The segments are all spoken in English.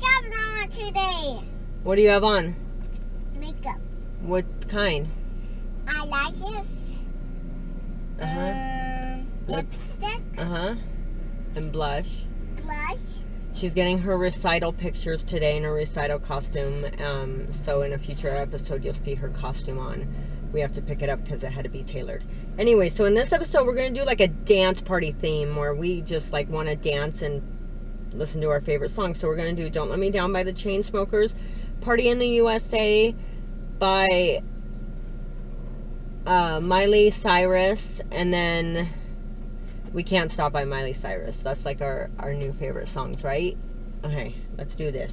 makeup on today. What do you have on? Makeup. What kind? Eyelashes. Uh huh. Um, lipstick. Uh huh. And blush. Blush. She's getting her recital pictures today in her recital costume. Um, so in a future episode, you'll see her costume on. We have to pick it up because it had to be tailored. Anyway, so in this episode, we're gonna do like a dance party theme where we just like want to dance and listen to our favorite songs. So we're gonna do "Don't Let Me Down" by the Chainsmokers, "Party in the USA" by uh, Miley Cyrus, and then we Can't Stop by Miley Cyrus. That's like our, our new favorite songs, right? Okay, let's do this.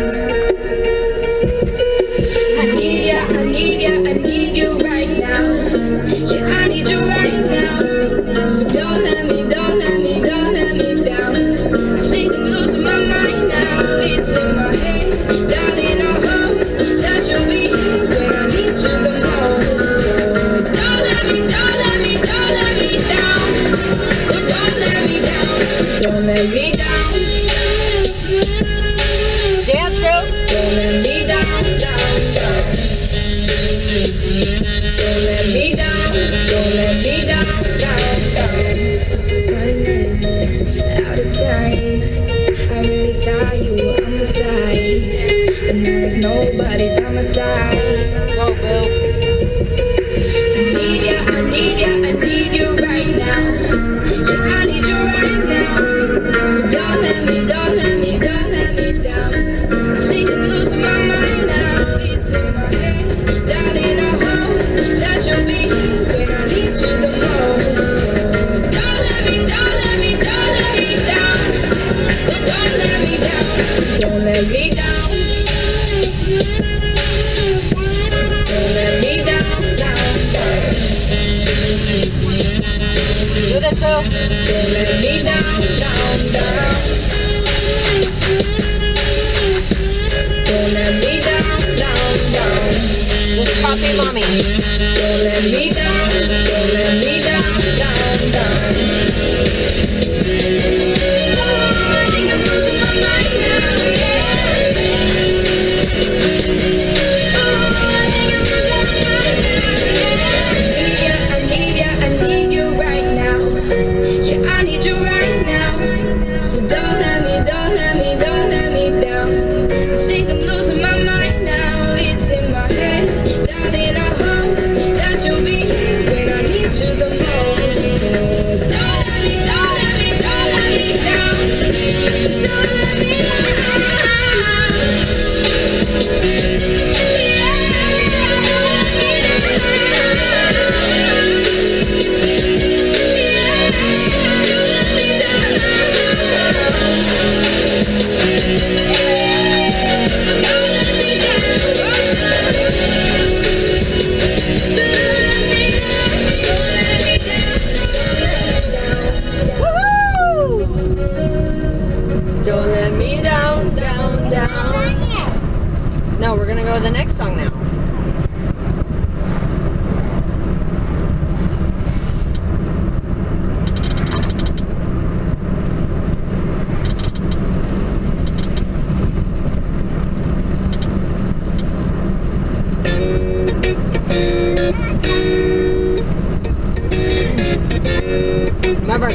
Mommy. Don't let me down, don't let me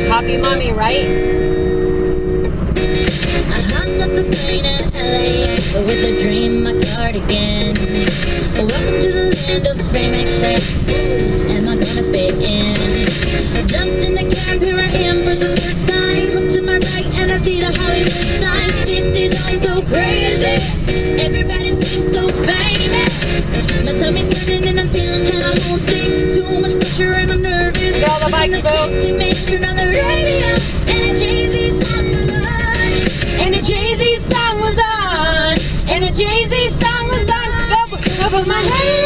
Copy mommy, right? I hung up the plane at LAX with a dream, my cardigan. Welcome to the land of excess. Am I gonna fit in? Jumped in the here I am for the first time. Look to my right and I see the Hollywood sign. This is all so crazy. Everybody seems so famous. My tummy's turning and I'm feeling kinda your bike, radio, And the Jay-Z song was on. And a Jay-Z song was on. Up, up, up my head.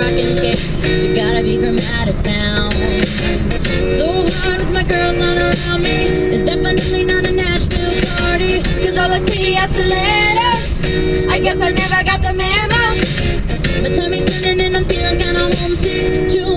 rockin' kick. You gotta be from out of town. So hard with my girls not around me. It's definitely not a Nashville party. Cause all I see at the letter. I guess I never got the memo. My tummy's turning and I'm feeling kinda homesick. Too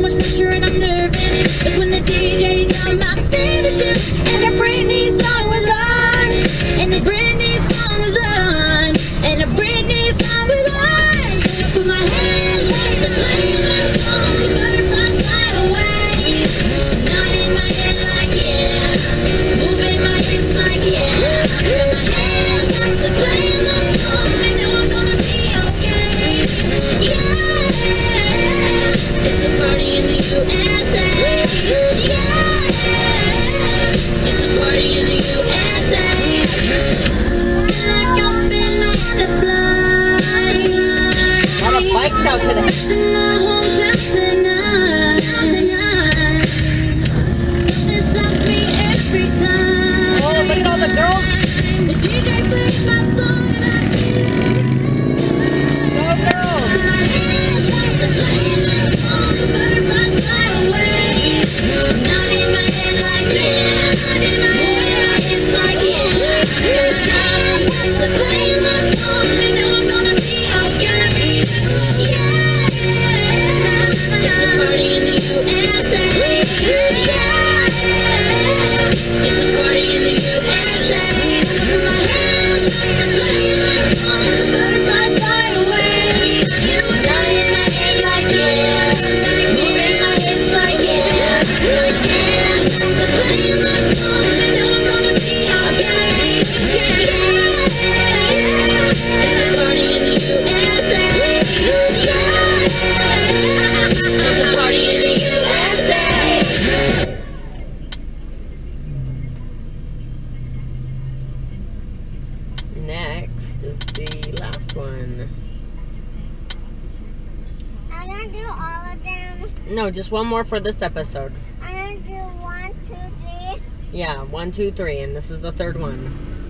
No, just one more for this episode. I'm gonna do one, two, three. Yeah, one, two, three, and this is the third one.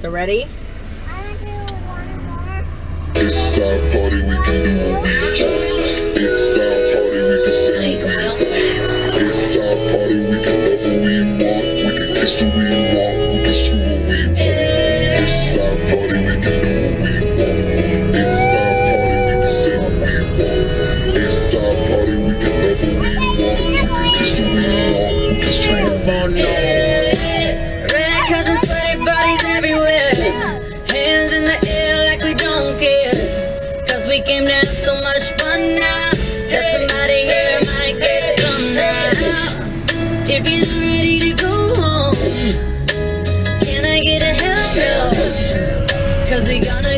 So ready? I'm gonna do one more. It's party, we can do what we enjoy. It's party, we can. It's party, we can love what we want. We can kiss If you're not ready to go home, can I get a help? Cause we gonna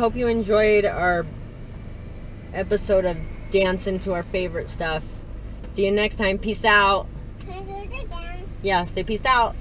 hope you enjoyed our episode of dancing to our favorite stuff. See you next time. Peace out. Can I do it again? Yeah, say peace out.